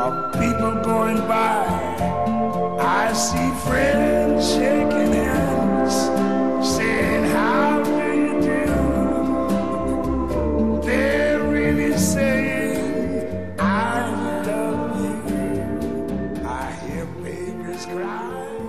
of people going by. I see friends shaking hands, saying, How do you do? They're really saying, I love you. I hear babies cry.